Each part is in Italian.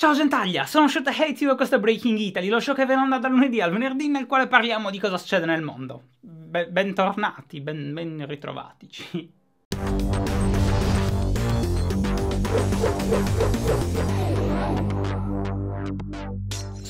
Ciao Gentaglia, sono Shot Hate You e questo è Breaking Italy, lo show che viene onda dal lunedì al venerdì nel quale parliamo di cosa succede nel mondo. Be bentornati, ben, ben ritrovatici.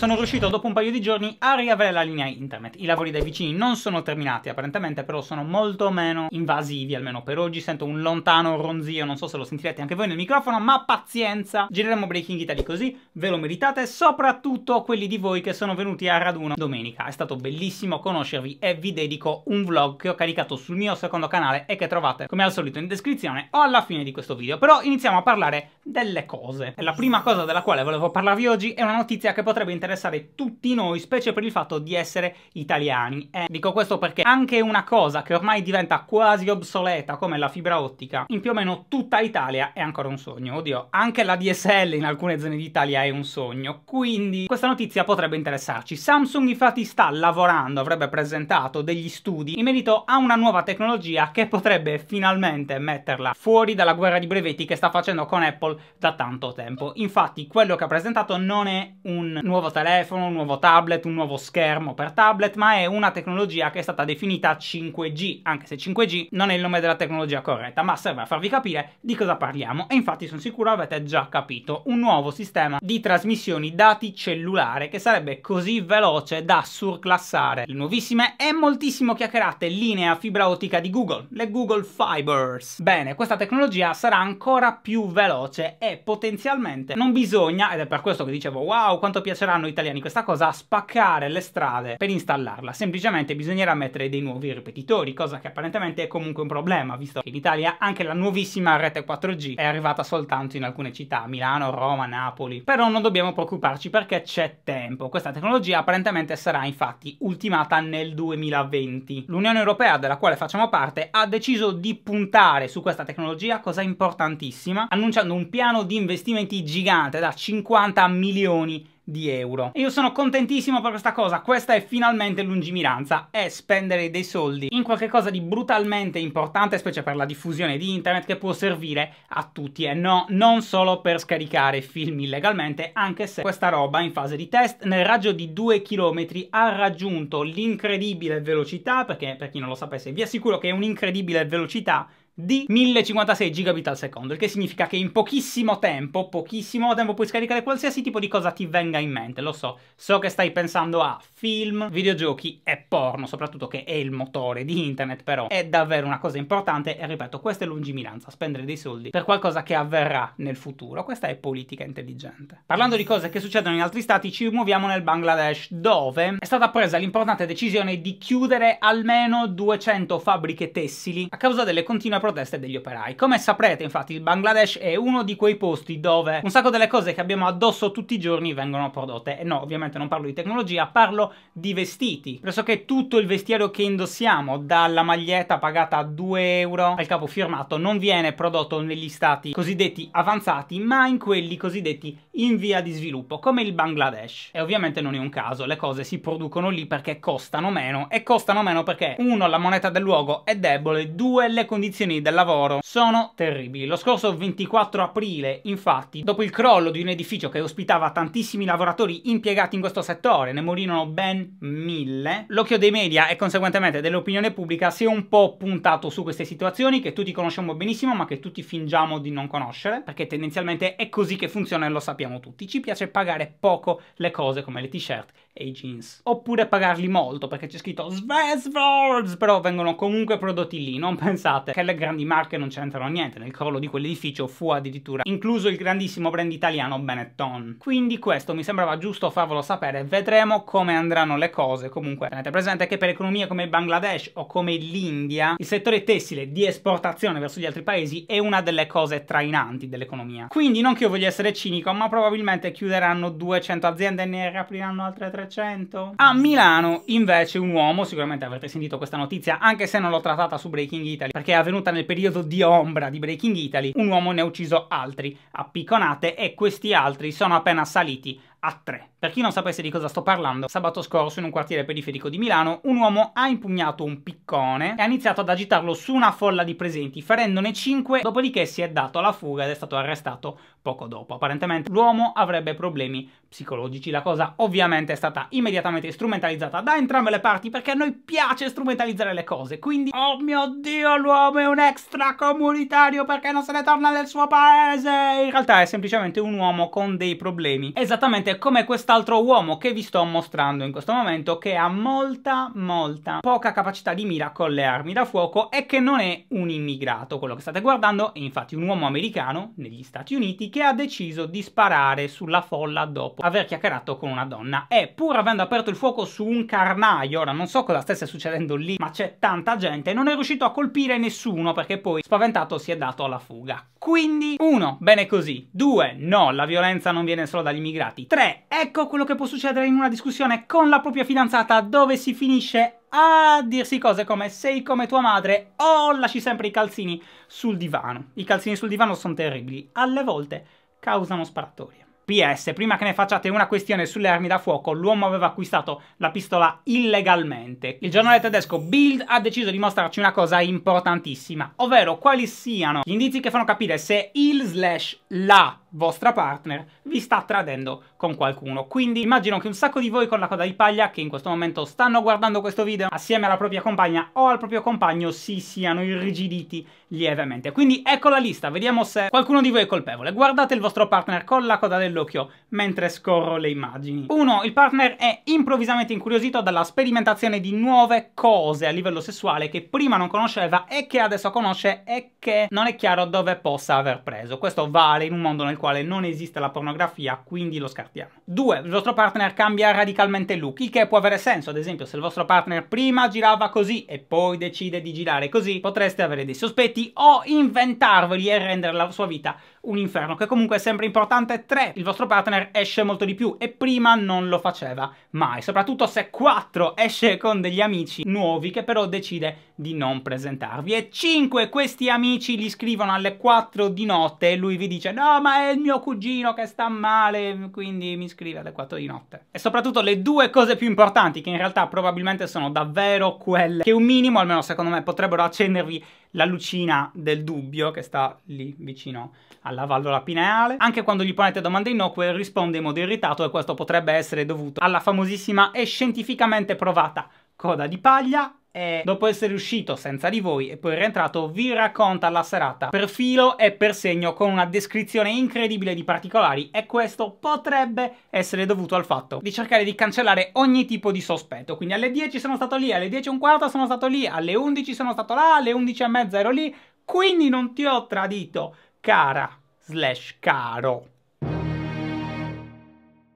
Sono riuscito dopo un paio di giorni a riavere la linea internet. I lavori dai vicini non sono terminati apparentemente, però sono molto meno invasivi, almeno per oggi. Sento un lontano ronzio, non so se lo sentirete anche voi nel microfono, ma pazienza. Gireremo Breaking Italy così, ve lo meritate, soprattutto quelli di voi che sono venuti a raduno domenica. È stato bellissimo conoscervi e vi dedico un vlog che ho caricato sul mio secondo canale e che trovate come al solito in descrizione o alla fine di questo video. Però iniziamo a parlare delle cose. E la prima cosa della quale volevo parlarvi oggi è una notizia che potrebbe interessare interessare tutti noi, specie per il fatto di essere italiani. E dico questo perché anche una cosa che ormai diventa quasi obsoleta come la fibra ottica, in più o meno tutta Italia è ancora un sogno. Oddio, anche la DSL in alcune zone d'Italia è un sogno, quindi questa notizia potrebbe interessarci. Samsung infatti sta lavorando, avrebbe presentato degli studi in merito a una nuova tecnologia che potrebbe finalmente metterla fuori dalla guerra di brevetti che sta facendo con Apple da tanto tempo. Infatti quello che ha presentato non è un nuovo telefono, telefono, un nuovo tablet, un nuovo schermo per tablet, ma è una tecnologia che è stata definita 5G, anche se 5G non è il nome della tecnologia corretta, ma serve a farvi capire di cosa parliamo. E infatti sono sicuro avete già capito, un nuovo sistema di trasmissioni dati cellulare che sarebbe così veloce da surclassare le nuovissime e moltissimo chiacchierate linee a fibra ottica di Google, le Google Fibers. Bene, questa tecnologia sarà ancora più veloce e potenzialmente non bisogna, ed è per questo che dicevo wow quanto piaceranno italiani questa cosa a spaccare le strade per installarla. Semplicemente bisognerà mettere dei nuovi ripetitori, cosa che apparentemente è comunque un problema, visto che in Italia anche la nuovissima rete 4G è arrivata soltanto in alcune città, Milano, Roma, Napoli. Però non dobbiamo preoccuparci perché c'è tempo. Questa tecnologia apparentemente sarà infatti ultimata nel 2020. L'Unione Europea, della quale facciamo parte, ha deciso di puntare su questa tecnologia, cosa importantissima, annunciando un piano di investimenti gigante da 50 milioni di euro. E io sono contentissimo per questa cosa, questa è finalmente lungimiranza, è spendere dei soldi in qualcosa di brutalmente importante, specie per la diffusione di internet, che può servire a tutti. E no, non solo per scaricare film illegalmente, anche se questa roba in fase di test nel raggio di 2 km ha raggiunto l'incredibile velocità, perché per chi non lo sapesse vi assicuro che è un'incredibile velocità di 1056 gigabit al secondo, il che significa che in pochissimo tempo, pochissimo tempo puoi scaricare qualsiasi tipo di cosa ti venga in mente, lo so, so che stai pensando a film, videogiochi e porno, soprattutto che è il motore di internet, però è davvero una cosa importante e ripeto, questa è lungimiranza, spendere dei soldi per qualcosa che avverrà nel futuro, questa è politica intelligente. Parlando di cose che succedono in altri stati, ci muoviamo nel Bangladesh, dove è stata presa l'importante decisione di chiudere almeno 200 fabbriche tessili a causa delle continue proteste degli operai. Come saprete, infatti, il Bangladesh è uno di quei posti dove un sacco delle cose che abbiamo addosso tutti i giorni vengono prodotte. E no, ovviamente non parlo di tecnologia, parlo di vestiti. Pressoché tutto il vestiario che indossiamo, dalla maglietta pagata a 2 euro al capo firmato, non viene prodotto negli stati cosiddetti avanzati, ma in quelli cosiddetti in via di sviluppo, come il Bangladesh. E ovviamente non è un caso, le cose si producono lì perché costano meno, e costano meno perché, uno, la moneta del luogo è debole, due, le condizioni condizioni del lavoro sono terribili. Lo scorso 24 aprile, infatti, dopo il crollo di un edificio che ospitava tantissimi lavoratori impiegati in questo settore, ne morirono ben mille, l'occhio dei media e conseguentemente dell'opinione pubblica si è un po' puntato su queste situazioni che tutti conosciamo benissimo ma che tutti fingiamo di non conoscere, perché tendenzialmente è così che funziona e lo sappiamo tutti. Ci piace pagare poco le cose come le t-shirt e i jeans. Oppure pagarli molto perché c'è scritto Sveswords, però vengono comunque prodotti lì. Non pensate che le grandi marche non c'entrano niente. Nel crollo di quell'edificio fu addirittura incluso il grandissimo brand italiano Benetton. Quindi questo mi sembrava giusto farvelo sapere. Vedremo come andranno le cose. Comunque tenete presente che per economie come il Bangladesh o come l'India, il settore tessile di esportazione verso gli altri paesi è una delle cose trainanti dell'economia. Quindi non che io voglia essere cinico, ma probabilmente chiuderanno 200 aziende e ne riapriranno altre 300 300. A Milano invece un uomo, sicuramente avrete sentito questa notizia anche se non l'ho trattata su Breaking Italy perché è avvenuta nel periodo di ombra di Breaking Italy, un uomo ne ha ucciso altri a picconate e questi altri sono appena saliti a 3. Per chi non sapesse di cosa sto parlando, sabato scorso in un quartiere periferico di Milano, un uomo ha impugnato un piccone e ha iniziato ad agitarlo su una folla di presenti, ferendone 5, dopodiché si è dato alla fuga ed è stato arrestato poco dopo. Apparentemente l'uomo avrebbe problemi psicologici. La cosa ovviamente è stata immediatamente strumentalizzata da entrambe le parti perché a noi piace strumentalizzare le cose. Quindi, oh mio dio, l'uomo è un extracomunitario perché non se ne torna nel suo paese. In realtà è semplicemente un uomo con dei problemi. Esattamente come quest'altro uomo che vi sto mostrando in questo momento che ha molta, molta poca capacità di mira con le armi da fuoco e che non è un immigrato. Quello che state guardando è infatti un uomo americano negli Stati Uniti che ha deciso di sparare sulla folla dopo aver chiacchierato con una donna e pur avendo aperto il fuoco su un carnaio, ora non so cosa stesse succedendo lì, ma c'è tanta gente, non è riuscito a colpire nessuno perché poi spaventato si è dato alla fuga. Quindi, uno, bene così. Due, no, la violenza non viene solo dagli immigrati. Tre, ecco quello che può succedere in una discussione con la propria fidanzata dove si finisce a dirsi cose come sei come tua madre o lasci sempre i calzini sul divano. I calzini sul divano sono terribili, alle volte causano sparatorie. PS, prima che ne facciate una questione sulle armi da fuoco, l'uomo aveva acquistato la pistola illegalmente. Il giornale tedesco Bild ha deciso di mostrarci una cosa importantissima, ovvero quali siano gli indizi che fanno capire se il slash la vostra partner vi sta tradendo con qualcuno. Quindi immagino che un sacco di voi con la coda di paglia che in questo momento stanno guardando questo video assieme alla propria compagna o al proprio compagno si siano irrigiditi lievemente. Quindi ecco la lista, vediamo se qualcuno di voi è colpevole. Guardate il vostro partner con la coda dell'occhio mentre scorro le immagini. 1. Il partner è improvvisamente incuriosito dalla sperimentazione di nuove cose a livello sessuale che prima non conosceva e che adesso conosce e che non è chiaro dove possa aver preso. Questo vale in un mondo nel quale non esiste la pornografia, quindi lo scartiamo. 2. Il vostro partner cambia radicalmente il look, il che può avere senso, ad esempio se il vostro partner prima girava così e poi decide di girare così, potreste avere dei sospetti o inventarveli e rendere la sua vita un inferno, che comunque è sempre importante. 3. Il vostro partner esce molto di più e prima non lo faceva mai, soprattutto se 4 esce con degli amici nuovi che però decide di non presentarvi. E 5. Questi amici gli scrivono alle 4 di notte e lui vi dice no ma è il mio cugino che sta male, quindi mi scrive alle 4 di notte. E soprattutto le due cose più importanti, che in realtà probabilmente sono davvero quelle che un minimo, almeno secondo me, potrebbero accendervi la lucina del dubbio che sta lì vicino alla valvola pineale. Anche quando gli ponete domande innocue risponde in modo irritato e questo potrebbe essere dovuto alla famosissima e scientificamente provata coda di paglia e dopo essere uscito senza di voi e poi rientrato vi racconta la serata. Per filo e per segno con una descrizione incredibile di particolari e questo potrebbe essere dovuto al fatto di cercare di cancellare ogni tipo di sospetto. Quindi alle 10 sono stato lì, alle 10 e un quarto sono stato lì, alle 11 sono stato là, alle 11 e mezza ero lì. Quindi non ti ho tradito cara slash caro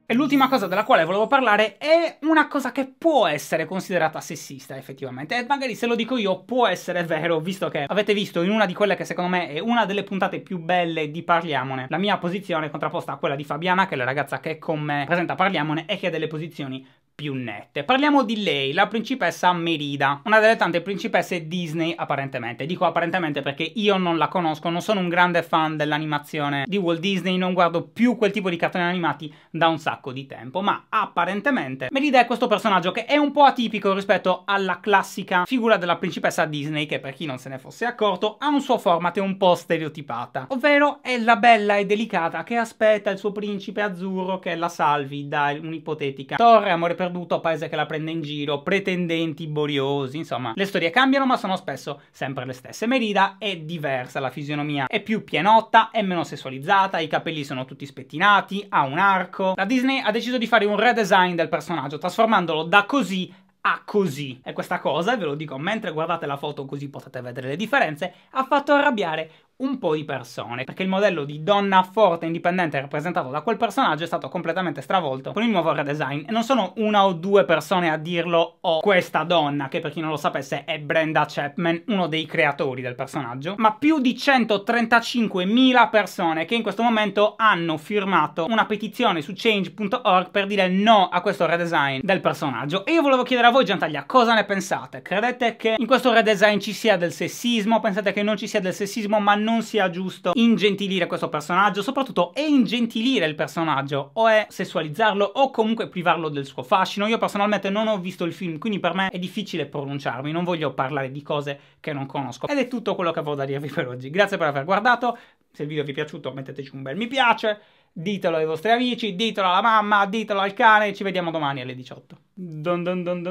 e l'ultima cosa della quale volevo parlare è una cosa che può essere considerata sessista effettivamente. E magari se lo dico io può essere vero visto che avete visto in una di quelle che secondo me è una delle puntate più belle di Parliamone. La mia posizione contrapposta a quella di Fabiana che è la ragazza che con me presenta Parliamone e che ha delle posizioni più nette. Parliamo di lei, la principessa Merida, una delle tante principesse Disney apparentemente. Dico apparentemente perché io non la conosco, non sono un grande fan dell'animazione di Walt Disney, non guardo più quel tipo di cartoni animati da un sacco di tempo, ma apparentemente Merida è questo personaggio che è un po' atipico rispetto alla classica figura della principessa Disney che per chi non se ne fosse accorto ha un suo format un po' stereotipata, ovvero è la bella e delicata che aspetta il suo principe azzurro che la salvi da un'ipotetica torre amore per perduto, paese che la prende in giro, pretendenti boriosi, insomma, le storie cambiano ma sono spesso sempre le stesse. Merida è diversa, la fisionomia è più pienotta, è meno sessualizzata, i capelli sono tutti spettinati, ha un arco. La Disney ha deciso di fare un redesign del personaggio, trasformandolo da così a così. E questa cosa, ve lo dico mentre guardate la foto così potete vedere le differenze, ha fatto arrabbiare un po' di persone, perché il modello di donna forte e indipendente rappresentato da quel personaggio è stato completamente stravolto con il nuovo redesign e non sono una o due persone a dirlo o questa donna, che per chi non lo sapesse è Brenda Chapman, uno dei creatori del personaggio, ma più di 135.000 persone che in questo momento hanno firmato una petizione su change.org per dire no a questo redesign del personaggio. E io volevo chiedere a voi, Gentaglia, cosa ne pensate? Credete che in questo redesign ci sia del sessismo? Pensate che non ci sia del sessismo, ma non sia giusto ingentilire questo personaggio, soprattutto è ingentilire il personaggio, o è sessualizzarlo o comunque privarlo del suo fascino. Io personalmente non ho visto il film, quindi per me è difficile pronunciarmi, non voglio parlare di cose che non conosco. Ed è tutto quello che avevo da dirvi per oggi. Grazie per aver guardato, se il video vi è piaciuto metteteci un bel mi piace, ditelo ai vostri amici, ditelo alla mamma, ditelo al cane, ci vediamo domani alle 18. Dun dun dun